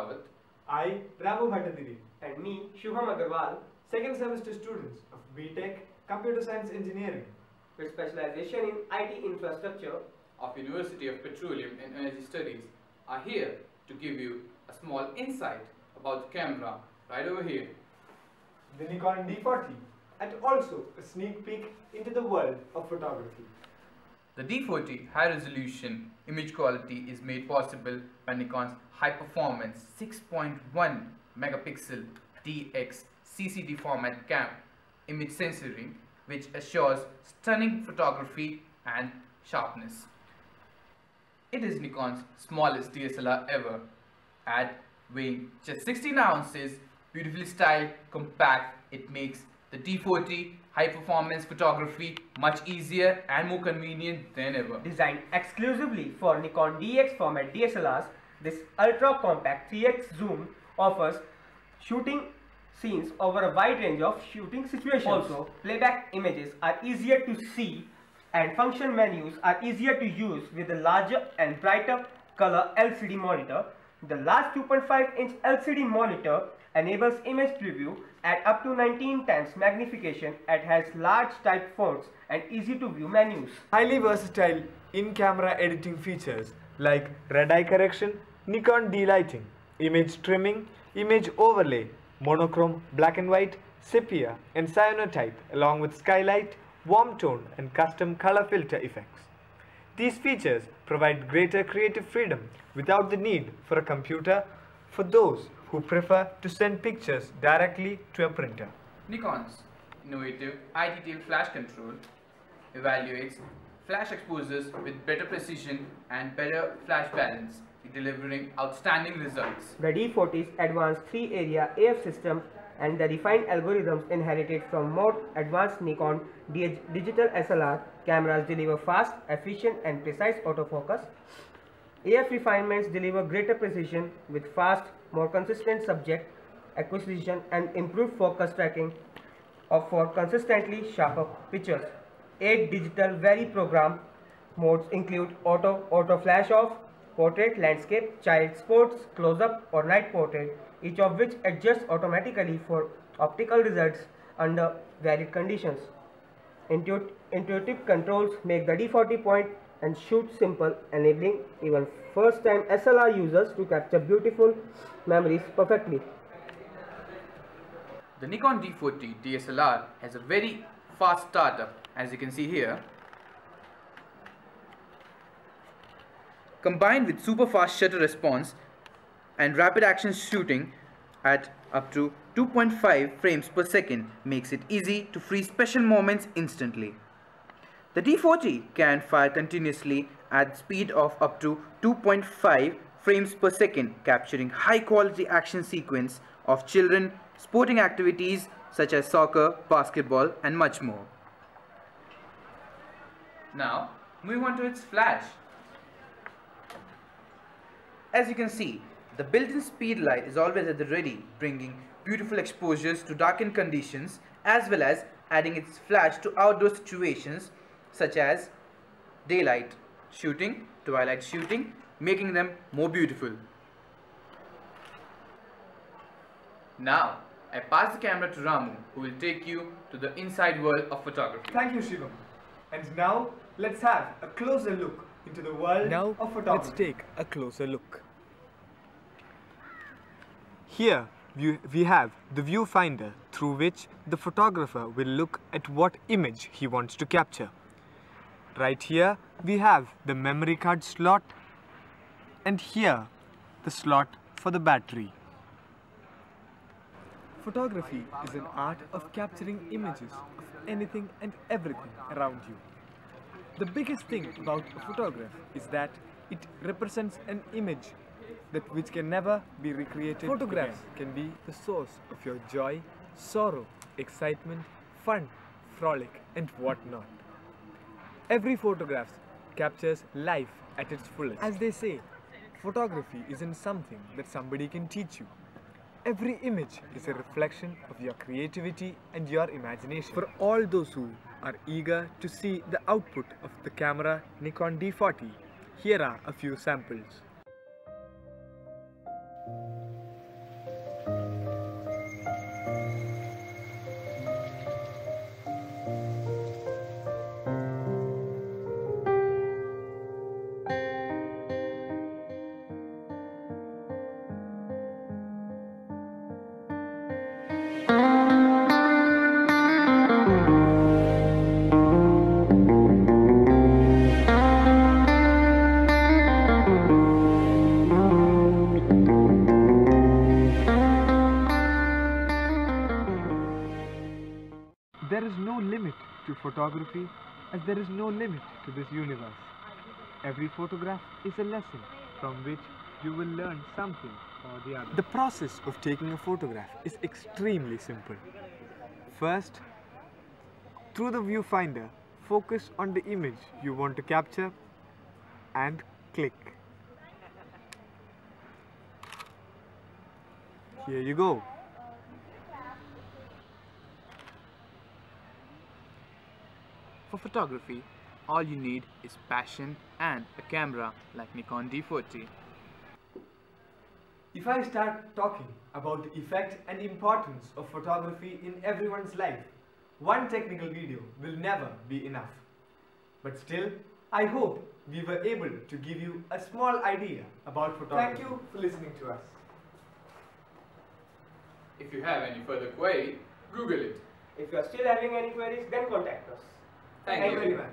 Rawat. I, Ramu Bhattathiri, And me, Shubham Aggarwal, second semester students of BTech Computer Science Engineering. with specialization in IT infrastructure. of University of Petroleum and Energy Studies are here to give you a small insight about the camera right over here. the Nikon D40, and also a sneak peek into the world of photography. The D40 high resolution image quality is made possible by Nikon's high performance 6.1 megapixel DX CCD format cam image sensoring which assures stunning photography and sharpness. It is Nikon's smallest DSLR ever at weighing just 16 ounces, beautifully styled, compact, it makes the D40 high performance photography much easier and more convenient than ever. Designed exclusively for Nikon DX format DSLRs, this ultra compact 3x zoom offers shooting scenes over a wide range of shooting situations. Also, playback images are easier to see and function menus are easier to use with a larger and brighter color LCD monitor. The large 2.5 inch LCD monitor enables image preview at up to 19 times magnification and has large type fonts and easy to view menus. Highly versatile in-camera editing features like red eye correction, Nikon D-lighting, image trimming, image overlay, monochrome, black and white, sepia and cyanotype along with skylight, warm tone and custom color filter effects. These features provide greater creative freedom without the need for a computer for those who prefer to send pictures directly to a printer. Nikon's innovative i-TTL flash control evaluates flash exposures with better precision and better flash balance, delivering outstanding results. The D40's advanced 3-area AF system and the refined algorithms inherited from more advanced Nikon digital SLR cameras deliver fast, efficient and precise autofocus. AF refinements deliver greater precision with fast, more consistent subject acquisition and improved focus tracking for consistently sharper pictures. 8 Digital Vari-Program modes include auto, auto flash off, portrait, landscape, child, sports, close-up or night portrait, each of which adjusts automatically for optical results under varied conditions. Intuit- intuitive controls make the D40 point and shoot simple, enabling even first-time SLR users to capture beautiful memories perfectly. The Nikon D40 DSLR has a very fast startup as you can see here. Combined with super fast shutter response and rapid action shooting at up to 2.5 frames per second makes it easy to freeze special moments instantly. The D40 can fire continuously at speed of up to 2.5 frames per second, capturing high quality action sequence of children sporting activities such as soccer, basketball and much more. Now, move on to its flash. As you can see, the built-in speed light is always at the ready, bringing beautiful exposures to darkened conditions as well as adding its flash to outdoor situations such as daylight shooting, twilight shooting, making them more beautiful. Now, I pass the camera to Ramu who will take you to the inside world of photography. Thank you, Shivam. And now, let's have a closer look into the world Now, of photography. let's take a closer look. Here we, we have the viewfinder through which the photographer will look at what image he wants to capture. Right here we have the memory card slot and here the slot for the battery. Photography is an art of capturing images of anything and everything around you. The biggest thing about a photograph is that it represents an image that which can never be recreated. Photographs can be the source of your joy, sorrow, excitement, fun, frolic, and whatnot. Every photograph captures life at its fullest. As they say, photography isn't something that somebody can teach you. Every image is a reflection of your creativity and your imagination. For all those who are eager to see the output of the camera Nikon D40, here are a few samples. There is no limit to photography as there is no limit to this universe. Every photograph is a lesson from which you will learn something or the other. The process of taking a photograph is extremely simple. First, through the viewfinder, focus on the image you want to capture and click. Here you go. For photography, all you need is passion and a camera like Nikon D40. If I start talking about the effect and importance of photography in everyone's life, one technical video will never be enough. But still, I hope we were able to give you a small idea about photography. Thank you for listening to us. If you have any further query, Google it. If you are still having any queries, then contact us. Thank, Thank you. you very much.